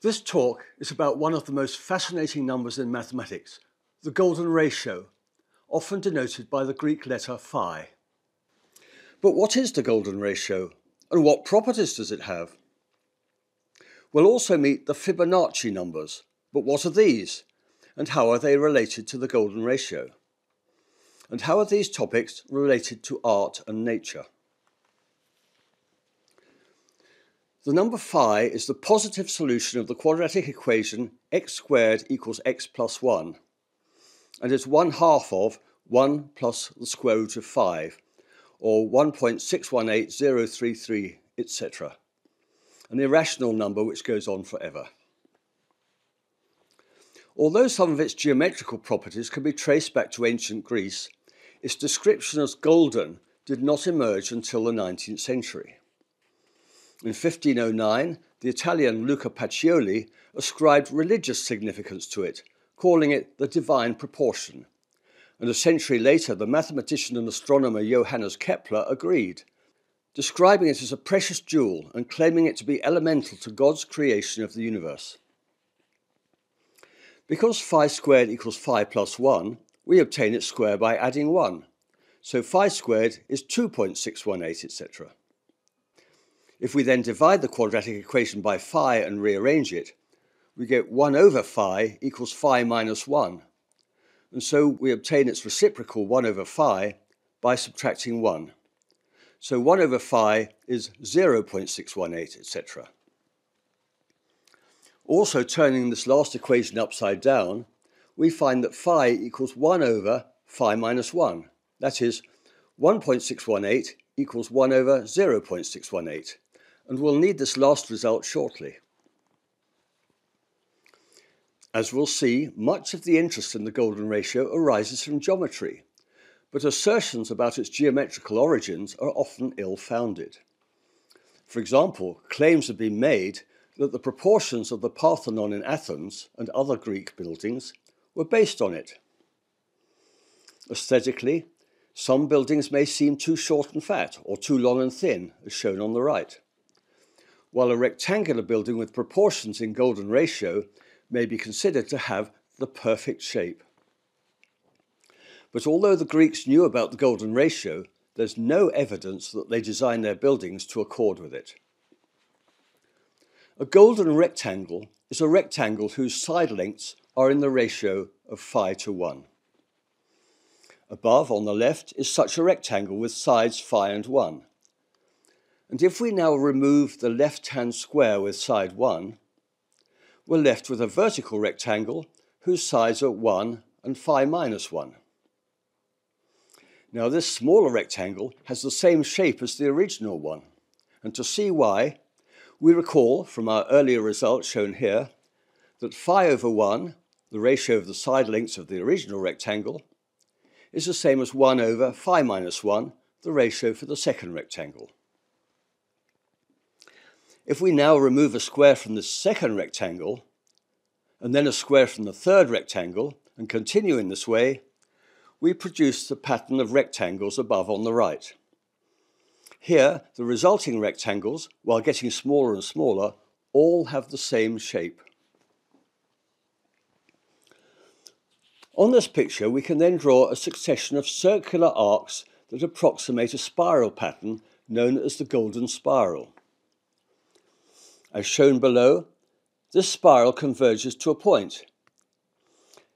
This talk is about one of the most fascinating numbers in mathematics, the golden ratio, often denoted by the Greek letter phi. But what is the golden ratio, and what properties does it have? We'll also meet the Fibonacci numbers, but what are these, and how are they related to the golden ratio? And how are these topics related to art and nature? The number phi is the positive solution of the quadratic equation x squared equals x plus 1 and is one half of 1 plus the square root of 5 or 1.618033 etc. An irrational number which goes on forever. Although some of its geometrical properties can be traced back to ancient Greece, its description as golden did not emerge until the 19th century. In 1509, the Italian Luca Pacioli ascribed religious significance to it, calling it the divine proportion. And a century later, the mathematician and astronomer Johannes Kepler agreed, describing it as a precious jewel and claiming it to be elemental to God's creation of the universe. Because phi squared equals phi plus 1, we obtain its square by adding 1. So phi squared is 2.618, etc. If we then divide the quadratic equation by phi and rearrange it, we get 1 over phi equals phi minus 1. And so we obtain its reciprocal 1 over phi by subtracting 1. So 1 over phi is 0.618, etc. Also turning this last equation upside down, we find that phi equals 1 over phi minus 1. That is, 1.618 equals 1 over 0.618 and we'll need this last result shortly. As we'll see, much of the interest in the golden ratio arises from geometry, but assertions about its geometrical origins are often ill-founded. For example, claims have been made that the proportions of the Parthenon in Athens and other Greek buildings were based on it. Aesthetically, some buildings may seem too short and fat or too long and thin, as shown on the right while a rectangular building with proportions in golden ratio may be considered to have the perfect shape. But although the Greeks knew about the golden ratio, there's no evidence that they designed their buildings to accord with it. A golden rectangle is a rectangle whose side lengths are in the ratio of phi to 1. Above, on the left, is such a rectangle with sides phi and 1. And if we now remove the left-hand square with side 1, we're left with a vertical rectangle whose sides are 1 and phi minus 1. Now this smaller rectangle has the same shape as the original one. And to see why, we recall from our earlier results shown here that phi over 1, the ratio of the side lengths of the original rectangle, is the same as 1 over phi minus 1, the ratio for the second rectangle. If we now remove a square from the second rectangle, and then a square from the third rectangle, and continue in this way, we produce the pattern of rectangles above on the right. Here, the resulting rectangles, while getting smaller and smaller, all have the same shape. On this picture, we can then draw a succession of circular arcs that approximate a spiral pattern known as the golden spiral. As shown below, this spiral converges to a point.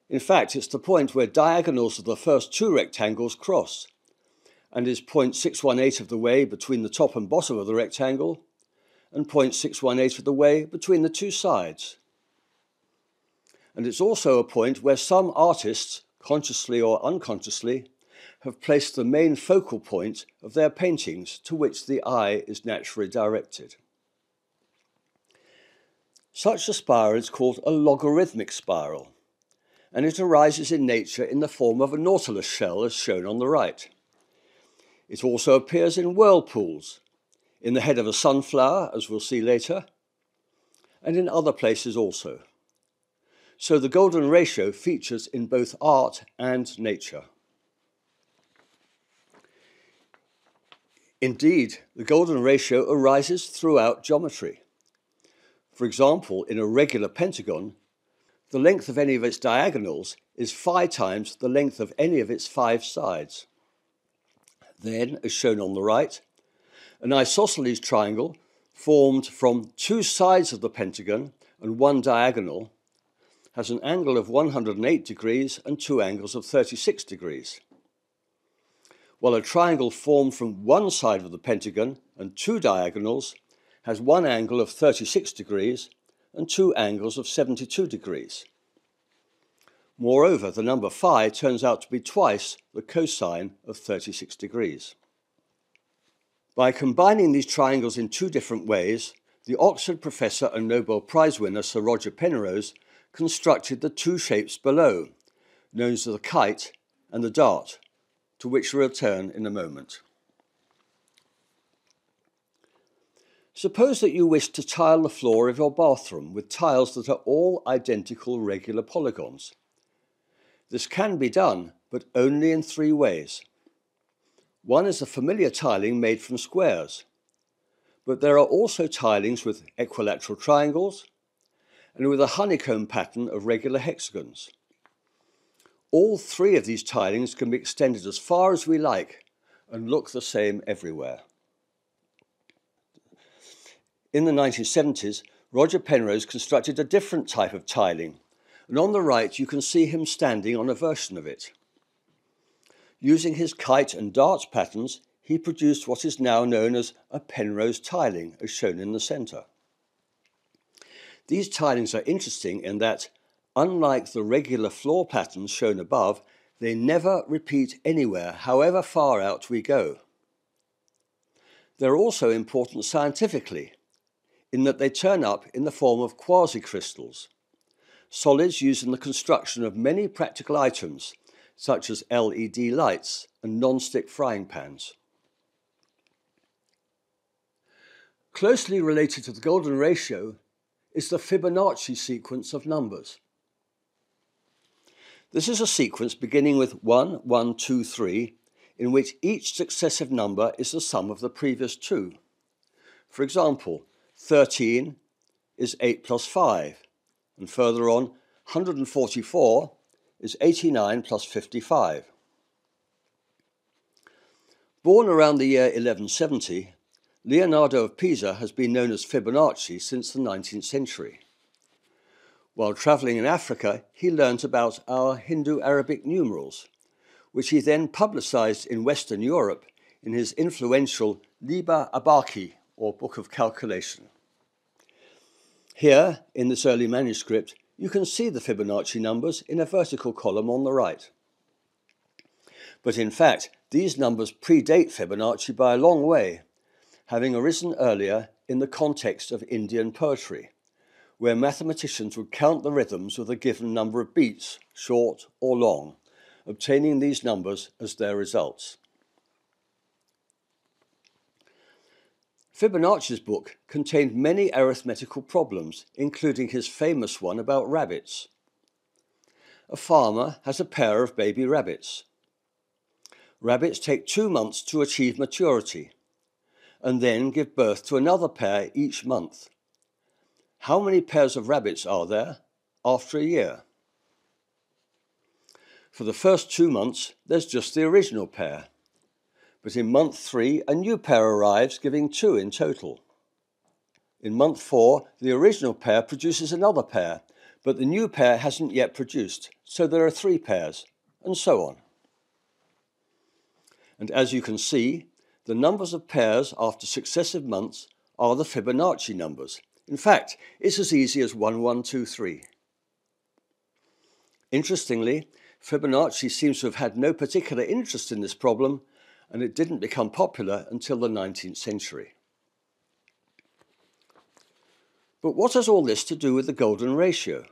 In fact, it's the point where diagonals of the first two rectangles cross, and is 0.618 of the way between the top and bottom of the rectangle, and 0.618 of the way between the two sides. And it's also a point where some artists, consciously or unconsciously, have placed the main focal point of their paintings to which the eye is naturally directed. Such a spiral is called a logarithmic spiral, and it arises in nature in the form of a nautilus shell as shown on the right. It also appears in whirlpools, in the head of a sunflower, as we'll see later, and in other places also. So the golden ratio features in both art and nature. Indeed, the golden ratio arises throughout geometry. For example, in a regular pentagon, the length of any of its diagonals is phi times the length of any of its five sides. Then, as shown on the right, an isosceles triangle formed from two sides of the pentagon and one diagonal has an angle of 108 degrees and two angles of 36 degrees. While a triangle formed from one side of the pentagon and two diagonals has one angle of 36 degrees and two angles of 72 degrees. Moreover, the number phi turns out to be twice the cosine of 36 degrees. By combining these triangles in two different ways, the Oxford professor and Nobel Prize winner Sir Roger Penrose constructed the two shapes below, known as the kite and the dart, to which we'll return in a moment. Suppose that you wish to tile the floor of your bathroom with tiles that are all identical regular polygons. This can be done, but only in three ways. One is the familiar tiling made from squares, but there are also tilings with equilateral triangles and with a honeycomb pattern of regular hexagons. All three of these tilings can be extended as far as we like and look the same everywhere. In the 1970s, Roger Penrose constructed a different type of tiling, and on the right you can see him standing on a version of it. Using his kite and darts patterns, he produced what is now known as a Penrose tiling, as shown in the centre. These tilings are interesting in that, unlike the regular floor patterns shown above, they never repeat anywhere, however far out we go. They're also important scientifically in that they turn up in the form of quasicrystals, solids used in the construction of many practical items, such as LED lights and non-stick frying pans. Closely related to the golden ratio is the Fibonacci sequence of numbers. This is a sequence beginning with 1, 1, 2, 3, in which each successive number is the sum of the previous two. For example, 13 is 8 plus 5. And further on, 144 is 89 plus 55. Born around the year 1170, Leonardo of Pisa has been known as Fibonacci since the 19th century. While travelling in Africa, he learnt about our Hindu Arabic numerals, which he then publicised in Western Europe in his influential Liber Abaci, or Book of Calculation. Here, in this early manuscript, you can see the Fibonacci numbers in a vertical column on the right. But in fact, these numbers predate Fibonacci by a long way, having arisen earlier in the context of Indian poetry, where mathematicians would count the rhythms with a given number of beats, short or long, obtaining these numbers as their results. Fibonacci's book contained many arithmetical problems, including his famous one about rabbits. A farmer has a pair of baby rabbits. Rabbits take two months to achieve maturity and then give birth to another pair each month. How many pairs of rabbits are there after a year? For the first two months, there's just the original pair but in month three, a new pair arrives, giving two in total. In month four, the original pair produces another pair, but the new pair hasn't yet produced, so there are three pairs, and so on. And as you can see, the numbers of pairs after successive months are the Fibonacci numbers. In fact, it's as easy as 1123. Interestingly, Fibonacci seems to have had no particular interest in this problem and it didn't become popular until the 19th century. But what has all this to do with the golden ratio?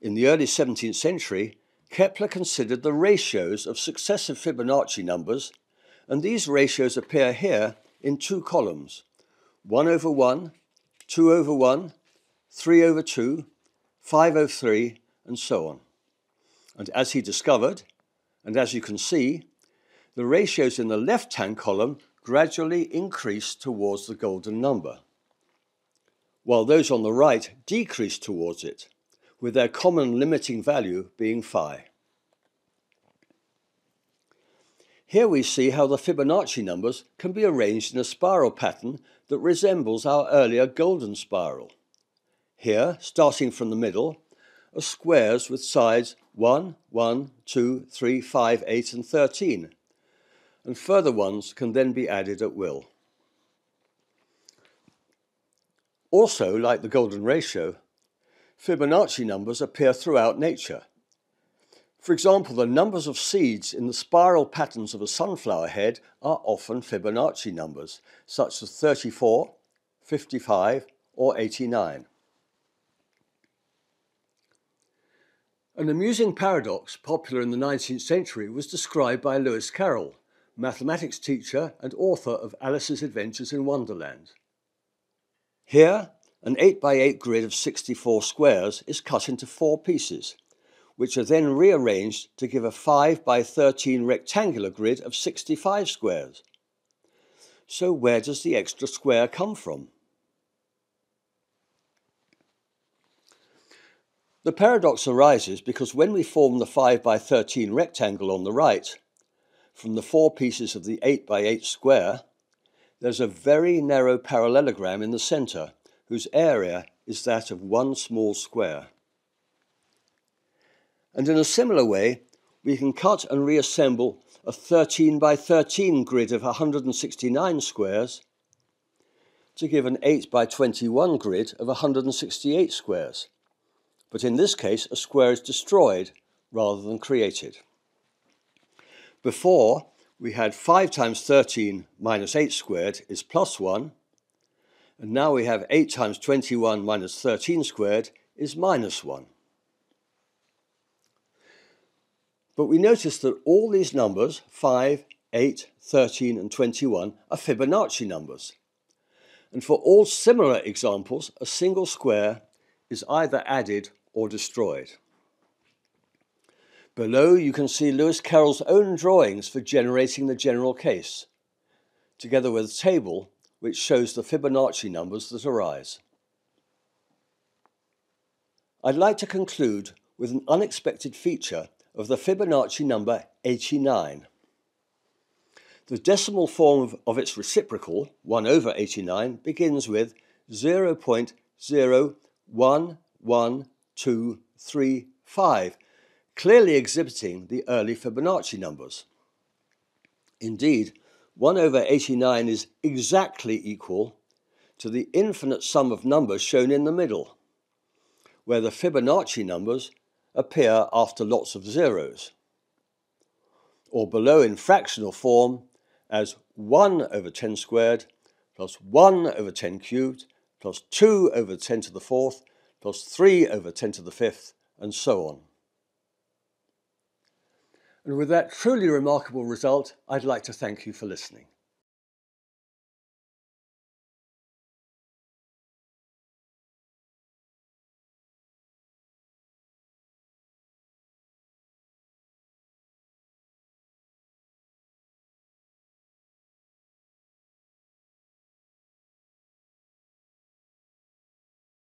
In the early 17th century, Kepler considered the ratios of successive Fibonacci numbers, and these ratios appear here in two columns 1 over 1, 2 over 1, 3 over 2, 5 over 3, and so on. And as he discovered, and as you can see, the ratios in the left-hand column gradually increase towards the golden number. while those on the right decrease towards it, with their common limiting value being phi. Here we see how the Fibonacci numbers can be arranged in a spiral pattern that resembles our earlier golden spiral. Here, starting from the middle, are squares with sides 1, 1, 2, 3, 5, 8 and 13, and further ones can then be added at will. Also, like the golden ratio, Fibonacci numbers appear throughout nature, for example, the numbers of seeds in the spiral patterns of a sunflower head are often Fibonacci numbers, such as 34, 55, or 89. An amusing paradox popular in the 19th century was described by Lewis Carroll, mathematics teacher and author of Alice's Adventures in Wonderland. Here, an 8 by 8 grid of 64 squares is cut into four pieces – which are then rearranged to give a 5 by 13 rectangular grid of 65 squares. So where does the extra square come from? The paradox arises because when we form the 5 by 13 rectangle on the right, from the four pieces of the 8 by 8 square, there's a very narrow parallelogram in the centre, whose area is that of one small square. And in a similar way, we can cut and reassemble a 13 by 13 grid of 169 squares to give an 8 by 21 grid of 168 squares. But in this case, a square is destroyed rather than created. Before, we had 5 times 13 minus 8 squared is plus 1, and now we have 8 times 21 minus 13 squared is minus 1. But we notice that all these numbers, 5, 8, 13 and 21, are Fibonacci numbers. And for all similar examples, a single square is either added or destroyed. Below you can see Lewis Carroll's own drawings for generating the general case, together with a table which shows the Fibonacci numbers that arise. I'd like to conclude with an unexpected feature of the Fibonacci number 89. The decimal form of, of its reciprocal, 1 over 89, begins with 0.011235, clearly exhibiting the early Fibonacci numbers. Indeed, 1 over 89 is exactly equal to the infinite sum of numbers shown in the middle, where the Fibonacci numbers appear after lots of zeros, or below in fractional form as 1 over 10 squared plus 1 over 10 cubed plus 2 over 10 to the fourth plus 3 over 10 to the fifth, and so on. And with that truly remarkable result, I'd like to thank you for listening.